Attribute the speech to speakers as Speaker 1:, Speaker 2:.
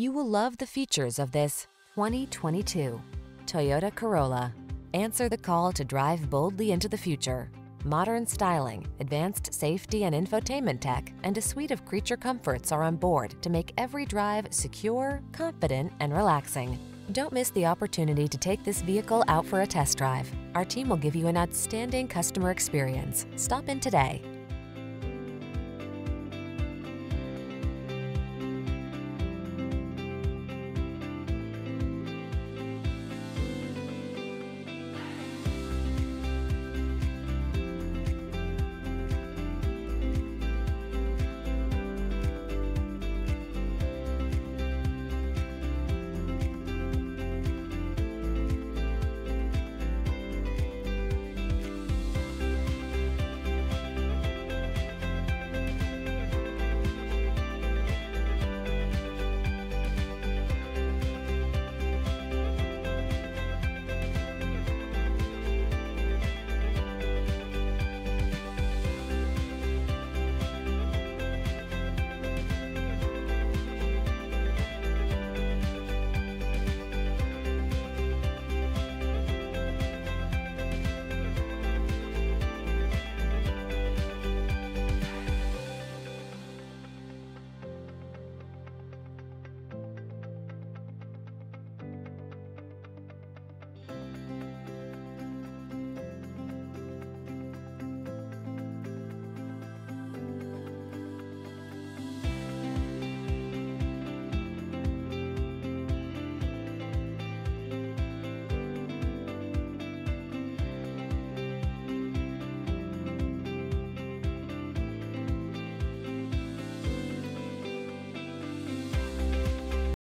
Speaker 1: You will love the features of this 2022 Toyota Corolla. Answer the call to drive boldly into the future. Modern styling, advanced safety and infotainment tech, and a suite of creature comforts are on board to make every drive secure, confident, and relaxing. Don't miss the opportunity to take this vehicle out for a test drive. Our team will give you an outstanding customer experience. Stop in today.